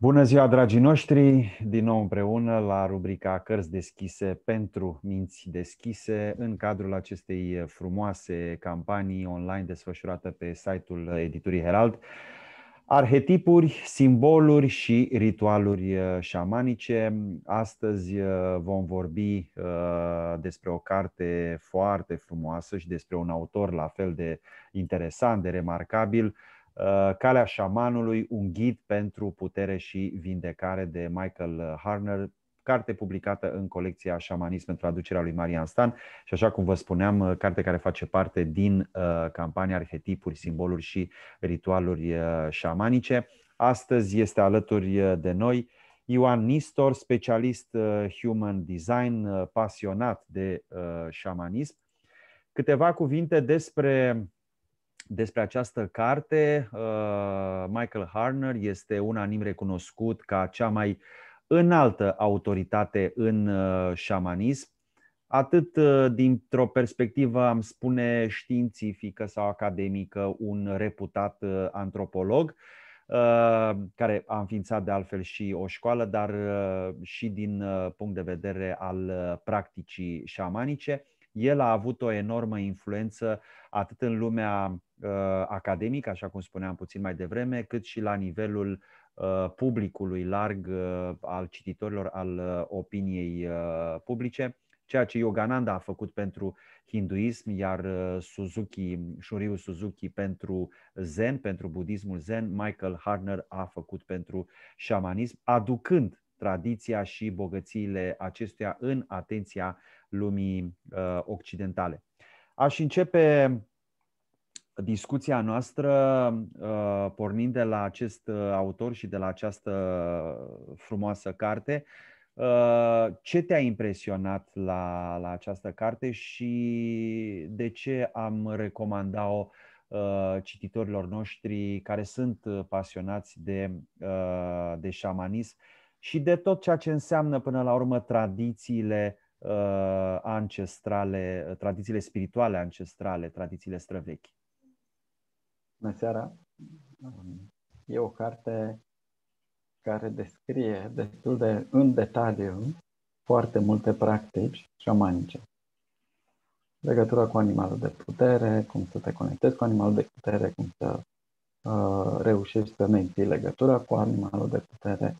Bună ziua, dragii noștri! Din nou împreună la rubrica Cărți deschise pentru minți deschise în cadrul acestei frumoase campanii online desfășurată pe site-ul editurii Herald. Arhetipuri, simboluri și ritualuri șamanice. Astăzi vom vorbi despre o carte foarte frumoasă și despre un autor la fel de interesant, de remarcabil, Uh, Calea șamanului, un ghid pentru putere și vindecare de Michael Harner, carte publicată în colecția Șamanism pentru aducerea lui Marian Stan și așa cum vă spuneam, uh, carte care face parte din uh, campania Arhetipuri, simboluri și ritualuri șamanice. Astăzi este alături de noi Ioan Nistor, specialist human design, pasionat de șamanism. Câteva cuvinte despre despre această carte. Uh, Michael Harner este unanim recunoscut ca cea mai înaltă autoritate în uh, șamanism, atât uh, dintr-o perspectivă, am spune, științifică sau academică, un reputat antropolog, care a înființat de altfel și o școală, dar și din punct de vedere al practicii șamanice. El a avut o enormă influență atât în lumea uh, academică, așa cum spuneam puțin mai devreme, cât și la nivelul uh, publicului larg, uh, al cititorilor, al opiniei publice. Ceea ce Yogananda a făcut pentru hinduism, iar Suzuki, Shunryu Suzuki pentru zen, pentru budismul zen, Michael Harner a făcut pentru șamanism, aducând tradiția și bogățiile acestuia în atenția lumii uh, occidentale. Aș începe discuția noastră uh, pornind de la acest uh, autor și de la această frumoasă carte. Ce te-a impresionat la, la această carte și de ce am recomandat-o cititorilor noștri care sunt pasionați de, de șamanism și de tot ceea ce înseamnă până la urmă tradițiile Uh, ancestrale, tradițiile spirituale ancestrale, tradițiile străvechi. Bună seara! E o carte care descrie destul de în detaliu foarte multe practici șamanice. Legătura cu animalul de putere, cum să te conectezi cu animalul de putere, cum să uh, reușești să menții legătura cu animalul de putere.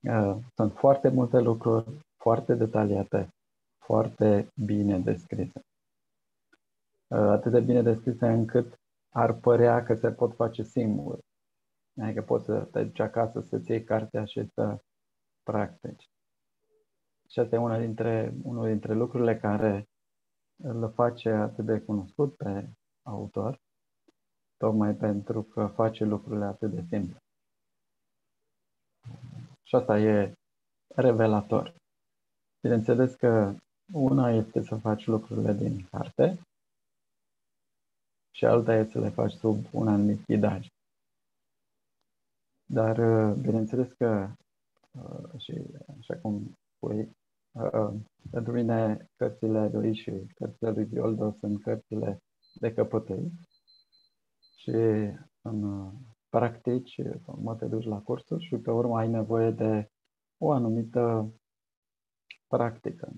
Uh, sunt foarte multe lucruri foarte detaliate foarte bine descrise. Uh, atât de bine descrise încât ar părea că se pot face singur. Adică poți să te duci acasă să-ți iei cartea și să practici. Și asta e una dintre, unul dintre lucrurile care îl face atât de cunoscut pe autor, tocmai pentru că face lucrurile atât de simple. Și asta e revelator. Bineînțeles că una este să faci lucrurile din carte și alta este să le faci sub un anumit ghidaj. Dar, uh, bineînțeles că, uh, și așa cum spui, uh, pentru mine cărțile lui și cărțile lui Violdo sunt cărțile de căpătăi și în practici, mă te duci la cursuri și pe urmă ai nevoie de o anumită practică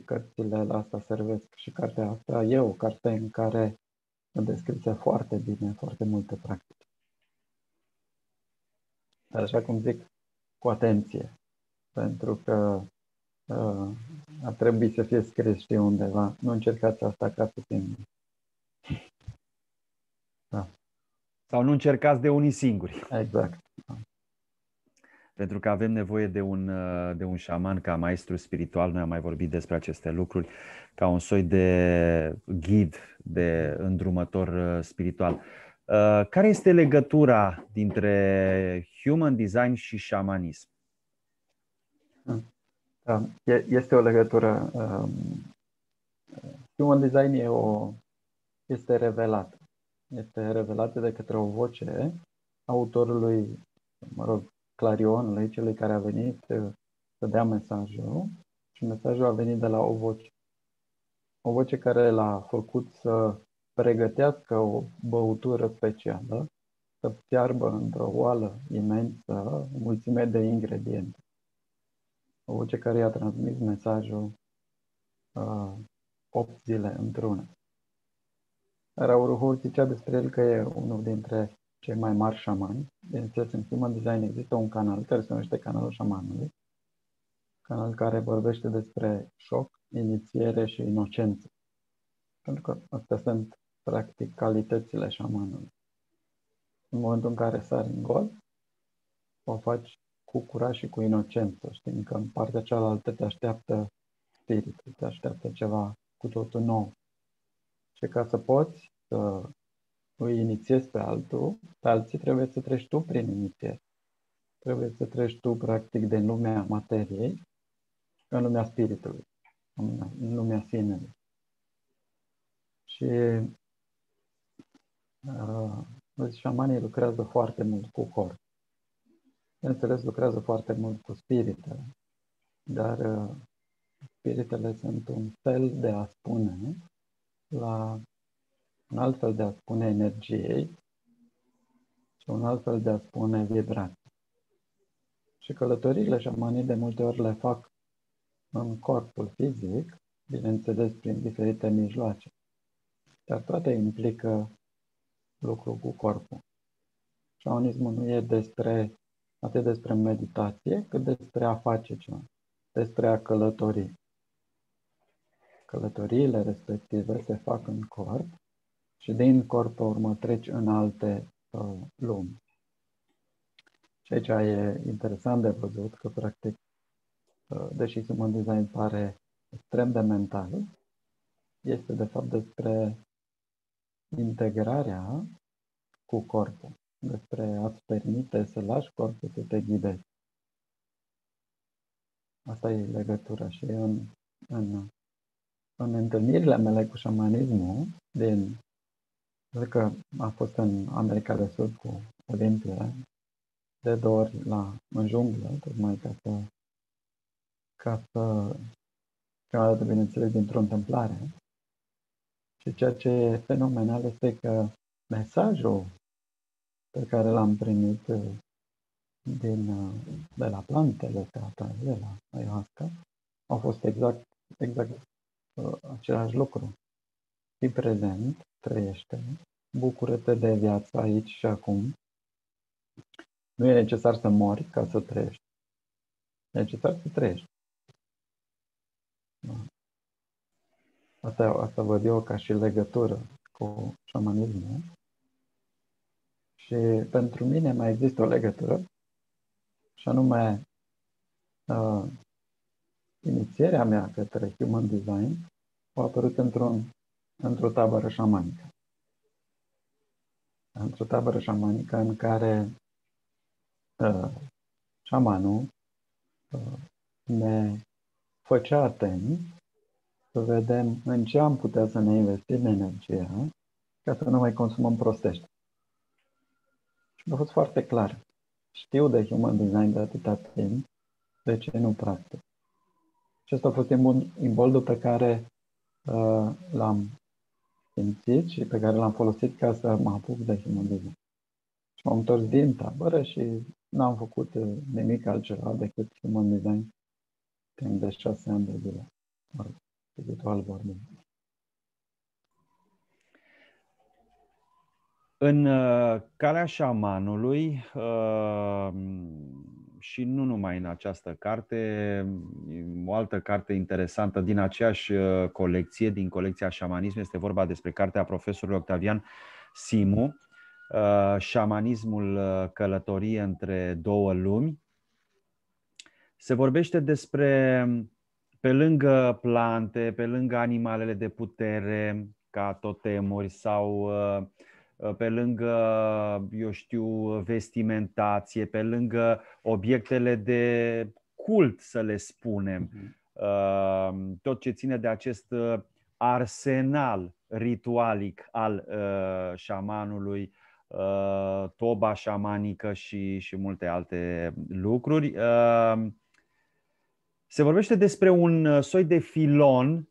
și cărțile la asta servesc. Și cartea asta e o carte în care sunt descrise foarte bine, foarte multe practici. Dar așa cum zic, cu atenție, pentru că uh, ar trebui să fie scris și undeva. Nu încercați asta ca să singuri. Da. Sau nu încercați de unii singuri. Exact pentru că avem nevoie de un, uh, de un șaman ca maestru spiritual, noi am mai vorbit despre aceste lucruri, ca un soi de ghid, de îndrumător uh, spiritual. Uh, care este legătura dintre human design și șamanism? Da, este o legătură. Um, human design e o, este revelat. Este revelată de către o voce autorului, mă rog, clarionului, celui care a venit să dea mesajul și mesajul a venit de la o voce. O voce care l-a făcut să pregătească o băutură specială să fiarbă într-o oală imensă o mulțime de ingrediente. O voce care i-a transmis mesajul uh, 8 zile într-una. Raul zicea despre el că e unul dintre cei mai mari șamani. Bineînțeles, în Human Design există un canal care se numește Canalul Șamanului, canal care vorbește despre șoc, inițiere și inocență. Pentru că astea sunt, practic, calitățile șamanului. În momentul în care sari în gol, o faci cu curaj și cu inocență, știind că în partea cealaltă te așteaptă spiritul, te așteaptă ceva cu totul nou. Și ca să poți să îi inițiezi pe altul, pe alții trebuie să treci tu prin inițiere. Trebuie să treci tu, practic, din lumea materiei în lumea spiritului, în lumea sinelui. Și uh, șamanii lucrează foarte mult cu corp. Bineînțeles, lucrează foarte mult cu spiritele, dar uh, spiritele sunt un fel de a spune la un alt fel de a spune energiei și un alt fel de a spune vibrație. Și călătoriile șamanii de multe ori le fac în corpul fizic, bineînțeles prin diferite mijloace. Dar toate implică lucru cu corpul. Șamanismul nu e despre atât despre meditație, cât despre a face ceva, despre a călători. Călătoriile respective se fac în corp și din corp pe urmă treci în alte uh, lumi. Și aici e interesant de văzut că, practic, uh, deși Human Design pare extrem de mental, este de fapt despre integrarea cu corpul, despre a-ți permite să lași corpul să te ghidezi. Asta e legătura și în, în, în întâlnirile mele cu șamanismul din Cred că a fost în America de Sud cu Olimpia de două ori la, în junglă, tocmai ca să ca să ca de bineînțeles dintr-o întâmplare. Și ceea ce e fenomenal este că mesajul pe care l-am primit uh, din, uh, de la plantele teatrale, de la ayahuasca, au fost exact, exact uh, același lucru. Fii prezent, trăiește, bucură-te de viață aici și acum. Nu e necesar să mori ca să trăiești. E necesar să trăiești. Da. Asta, asta văd eu ca și legătură cu șamanismul. Și pentru mine mai există o legătură, și anume uh, inițierea mea către Human Design a apărut într-un, într-o tabără șamanică într-o tabără șamanică în care uh, șamanul uh, ne făcea atenți să vedem în ce am putea să ne investim energia ca să nu mai consumăm prostește. Și mi-a fost foarte clar. Știu de human design de atâta timp, de ce nu practic. Și asta a fost imboldul pe care uh, l-am simțit și pe care l-am folosit ca să mă apuc de himodizm. Și m-am întors din tabără și n-am făcut uh, nimic altceva decât human design timp de șase ani de zile. Spiritual vorbind. În uh, calea șamanului, uh, și nu numai în această carte, o altă carte interesantă din aceeași uh, colecție, din colecția Șamanism, este vorba despre cartea profesorului Octavian Simu, uh, Șamanismul uh, călătorie între două lumi. Se vorbește despre, pe lângă plante, pe lângă animalele de putere, ca totemuri sau uh, Uh, pe lângă, eu știu, vestimentație, pe lângă obiectele de cult, să le spunem, mhm. uh, tot ce ține de acest uh, arsenal ritualic al șamanului, toba șamanică și, și multe alte lucruri. Se vorbește despre un soi de filon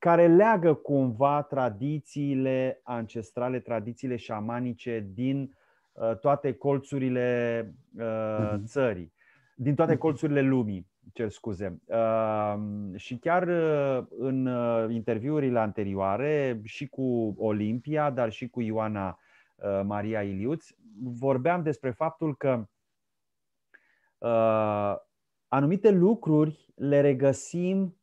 care leagă cumva tradițiile ancestrale, tradițiile șamanice din uh, toate colțurile uh, mhm. țării, din toate mhm. colțurile lumii, cer scuze. Uh, și chiar în interviurile anterioare, și cu Olimpia, dar și cu Ioana Maria Iliuț, vorbeam despre faptul că anumite lucruri le regăsim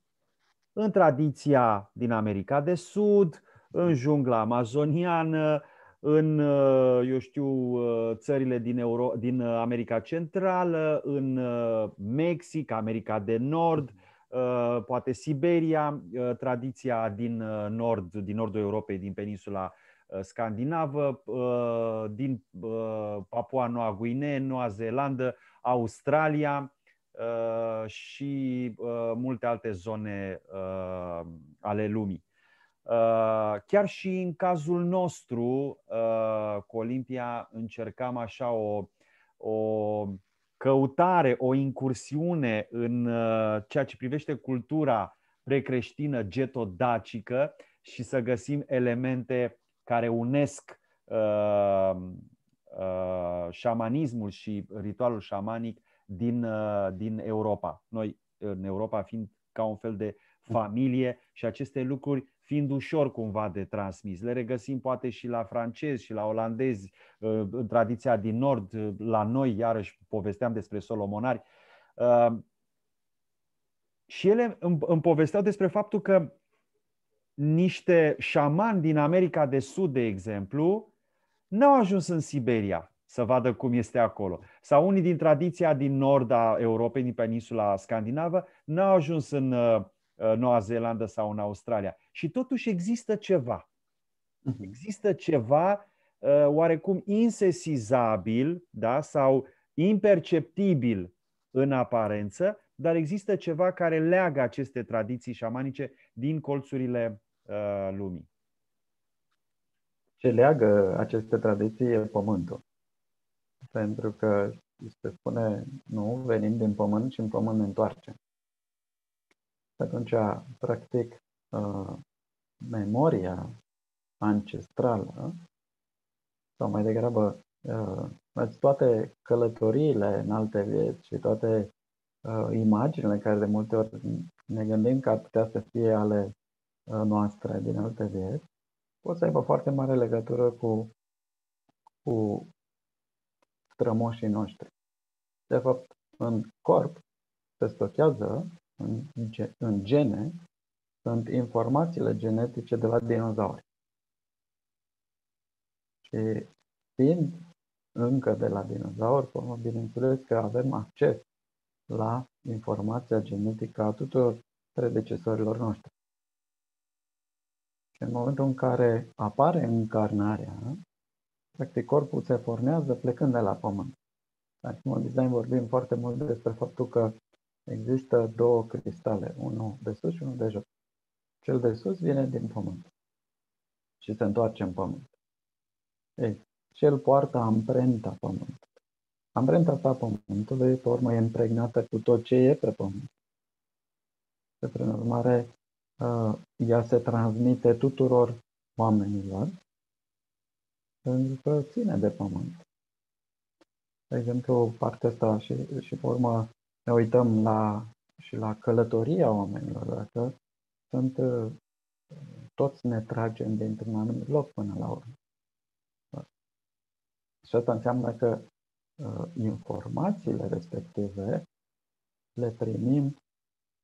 în tradiția din America de Sud, în jungla amazoniană, în, uh, eu știu, uh, țările din, Euro- din America Centrală, în uh, Mexic, America de Nord, poate Siberia, tradiția din nord, din nordul Europei, din peninsula scandinavă, din Papua Noua Guinee, Noua Zeelandă, Australia, Uh, și uh, multe alte zone uh, ale lumii. Chiar și în cazul nostru, cu Olimpia, încercam așa o, o căutare, o incursiune în ceea ce privește cultura precreștină getodacică și să găsim elemente care unesc uh, uh, șamanismul și ritualul șamanic din, uh, din Europa. Noi, în Europa, fiind ca un fel de familie și aceste lucruri fiind ușor cumva de transmis. Le regăsim poate și la francezi și la olandezi, uh, în tradiția din nord, uh, la noi, iarăși povesteam despre solomonari. Și ele îmi povesteau despre faptul că niște șamani din America de Sud, de exemplu, n-au ajuns în Siberia să vadă cum este acolo. Sau unii din tradiția din nord a Europei, din peninsula scandinavă, n-au ajuns în uh, uh, Noua Zeelandă sau în Australia. Și totuși există ceva. Mhm. Există ceva uh, oarecum insesizabil da? sau imperceptibil în aparență, dar există ceva care leagă aceste tradiții șamanice din colțurile uh, lumii. Ce leagă aceste tradiții e pământul pentru că se spune, nu, venim din pământ și în pământ ne întoarcem. Și atunci, practic, uh, memoria ancestrală, sau mai degrabă, uh, toate călătoriile în alte vieți și toate uh, imaginile care de multe ori ne gândim că ar putea să fie ale noastre din alte vieți, pot să aibă foarte mare legătură cu, cu strămoșii noștri. De fapt, în corp se stochează în, în gene, sunt informațiile genetice de la dinozauri. Și fiind încă de la dinozauri, bineînțeles că avem acces la informația genetică a tuturor predecesorilor noștri. Și în momentul în care apare încarnarea, Practic, corpul se formează plecând de la pământ. În Human Design vorbim foarte mult despre faptul că există două cristale, unul de sus și unul de jos. Cel de sus vine din pământ și se întoarce în pământ. Ei, cel poartă amprenta pământului. Amprenta asta pământului, pe urmă, e impregnată cu tot ce e pe pământ. Și, prin urmare, uh, ea se transmite tuturor oamenilor pentru că ține de pământ. De exemplu, partea asta și, și pe urmă ne uităm la, și la călătoria oamenilor, dacă sunt toți ne tragem dintr-un anumit loc până la urmă. Și asta înseamnă că uh, informațiile respective le primim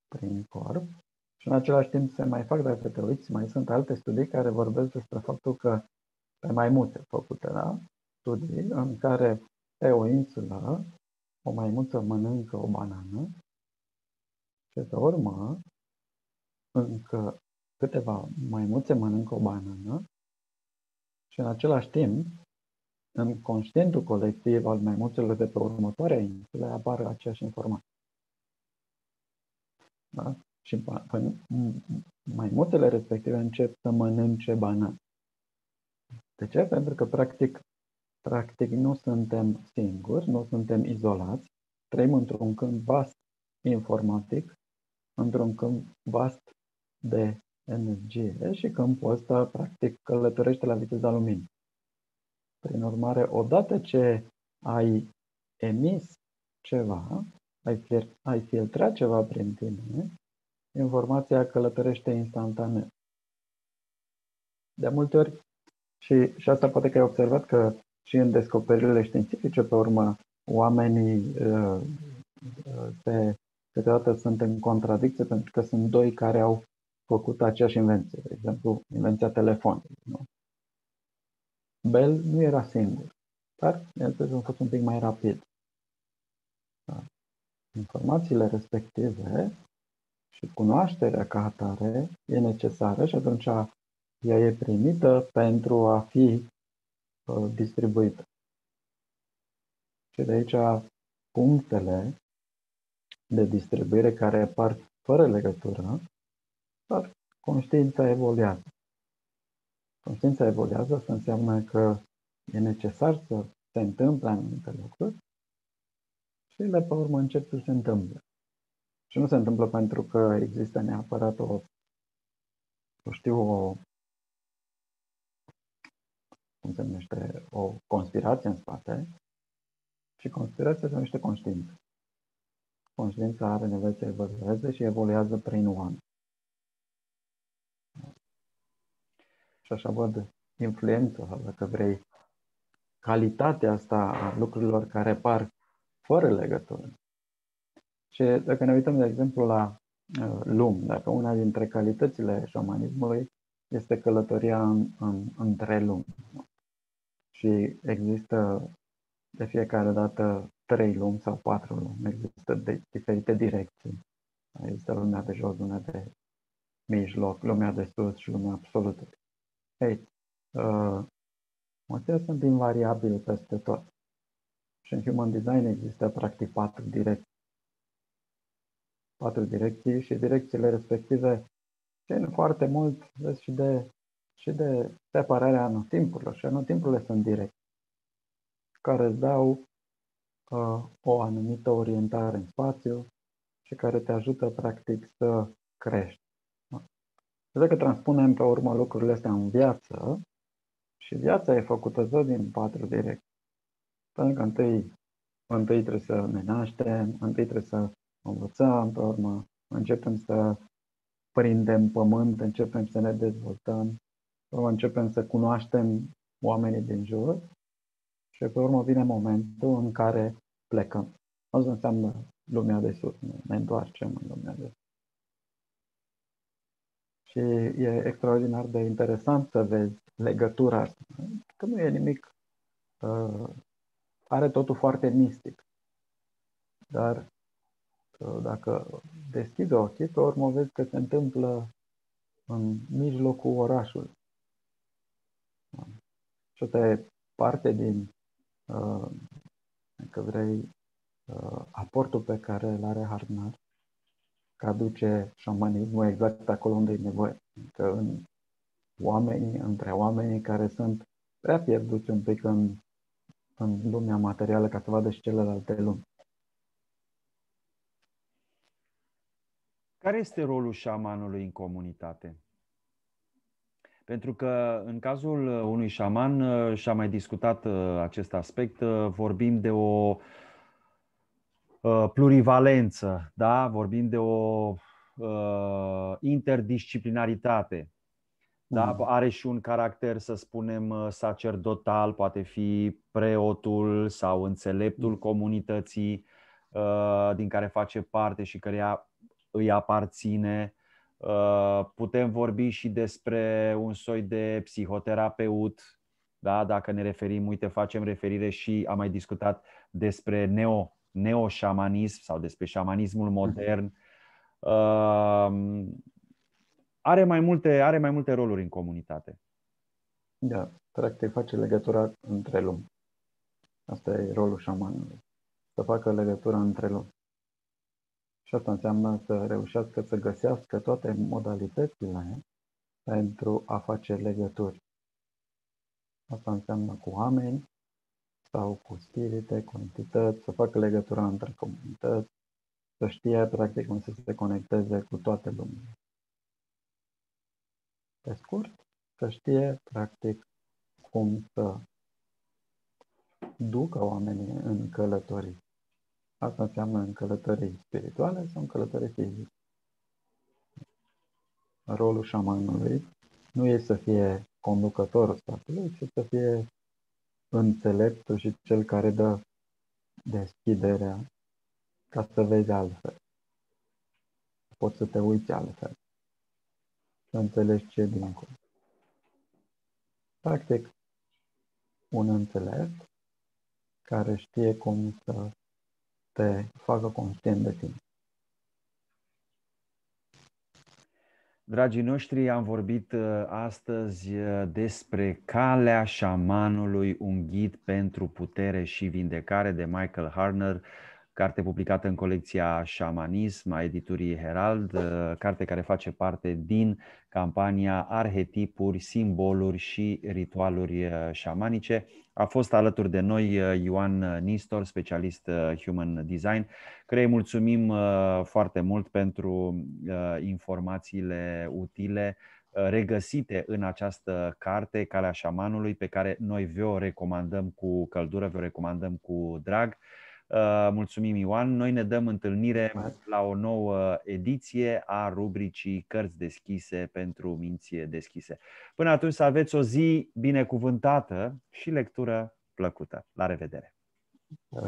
prin corp și în același timp se mai fac, dacă te uiți, mai sunt alte studii care vorbesc despre faptul că pe maimuțe făcute, da? Studii în care pe o insulă o maimuță mănâncă o banană și pe urmă încă câteva maimuțe mănâncă o banană și în același timp în conștientul colectiv al maimuțelor de pe următoarea insulă apare aceeași informație. Da? Și maimuțele respective încep să mănânce banană. De ce? Pentru că, practic, practic nu suntem singuri, nu suntem izolați, trăim într-un câmp vast informatic, într-un câmp vast de energie și câmpul ăsta practic călătorește la viteza luminii. Prin urmare, odată ce ai emis ceva, ai, fil- ai filtrat ceva prin tine, informația călătorește instantaneu. De multe ori, și, și asta poate că ai observat că și în descoperirile științifice, pe urmă, oamenii uh, uh, se, câteodată sunt în contradicție pentru că sunt doi care au făcut aceeași invenție. De exemplu, invenția telefonului. Nu? Bell nu era singur, dar el a fost un pic mai rapid. Da. Informațiile respective și cunoașterea ca atare e necesară și atunci ea e primită pentru a fi uh, distribuită. Și de aici punctele de distribuire care apar fără legătură, dar conștiința evoluează. Conștiința evoluează, asta înseamnă că e necesar să se întâmple anumite lucruri și ele pe urmă încep să se întâmple. Și nu se întâmplă pentru că există neapărat o, o știu, o, cum se numește, o conspirație în spate, și conspirația se numește conștiință. Conștiința are nevoie să evolueze și evoluează prin oameni. Și așa văd influența, sau dacă vrei, calitatea asta a lucrurilor care par fără legătură. Și dacă ne uităm, de exemplu, la uh, lumi, dacă una dintre calitățile șamanismului este călătoria în, în, între lumi. Și există de fiecare dată trei lumi sau patru lumi. Există de diferite direcții. Există lumea de jos, lumea de mijloc, lumea de sus și lumea absolută. Ei, uh, Astea sunt invariabile peste tot. Și în Human Design există practic patru direcții. Patru direcții și direcțiile respective țin foarte mult și de, și de separarea anotimpurilor. Și anotimpurile sunt direcții care îți dau uh, o anumită orientare în spațiu și care te ajută practic să crești. Dacă transpunem pe urmă lucrurile astea în viață, și viața e făcută tot din patru direcții. Pentru că întâi, întâi trebuie să ne naștem, întâi trebuie să învățăm, pe urmă începem să prindem pământ, începem să ne dezvoltăm, pe urmă începem să cunoaștem oamenii din jur și pe urmă vine momentul în care plecăm. Asta înseamnă lumea de sus, ne întoarcem în lumea de sus. Și e extraordinar de interesant să vezi legătura asta. Că nu e nimic, uh, are totul foarte mistic. Dar uh, dacă deschizi ochii, pe urmă vezi că se întâmplă în mijlocul orașului. Și asta e parte din, uh, dacă vrei, uh, aportul pe care îl are Harnar că aduce șamanismul exact acolo unde e nevoie. Că în oamenii, între oamenii care sunt prea pierduți un pic în, în lumea materială ca să vadă și celelalte lumi. Care este rolul șamanului în comunitate? Pentru că în cazul unui șaman, și am mai discutat uh, acest aspect, uh, vorbim de o Uh, plurivalență, da? vorbim de o uh, interdisciplinaritate. Da? Mm. Are și un caracter, să spunem, uh, sacerdotal, poate fi preotul sau înțeleptul mm. comunității uh, din care face parte și care îi aparține. Uh, putem vorbi și despre un soi de psihoterapeut, da? dacă ne referim, uite, facem referire și am mai discutat despre neo neoșamanism sau despre șamanismul mhm. modern. Uh, are, mai multe, are mai multe roluri în comunitate. Da, practic face legătura între lume. Asta e rolul șamanului. Să facă legătura între lume. Și asta înseamnă să reușească să găsească toate modalitățile pentru a face legături. Asta înseamnă cu oameni, sau cu spirite, cu entități, să facă legătura între comunități, să știe practic cum să se conecteze cu toate lumea. Pe scurt, să știe practic cum să ducă oamenii în călătorii. Asta înseamnă în călătorii spirituale sau în călătorii fizice. Rolul șamanului nu e să fie conducătorul statului, ci să fie înțeleptul și cel care dă deschiderea ca să vezi altfel. Poți să te uiți altfel. Să înțelegi ce dincolo. Practic, un înțelept care știe cum să te facă conștient de tine. Dragii noștri, am vorbit uh, astăzi uh, despre calea șamanului, un ghid pentru putere și vindecare de Michael Harner, carte publicată în colecția Șamanism a editurii Herald, uh, carte care face parte din campania Arhetipuri, simboluri și ritualuri șamanice. A fost alături de noi Ioan Nistor, specialist Human Design, care îi mulțumim foarte mult pentru informațiile utile regăsite în această carte, Calea Șamanului, pe care noi vă recomandăm cu căldură, vă recomandăm cu drag. Mulțumim, Ioan. Noi ne dăm întâlnire la o nouă ediție a rubricii Cărți deschise pentru minție deschise. Până atunci să aveți o zi binecuvântată și lectură plăcută. La revedere! Da,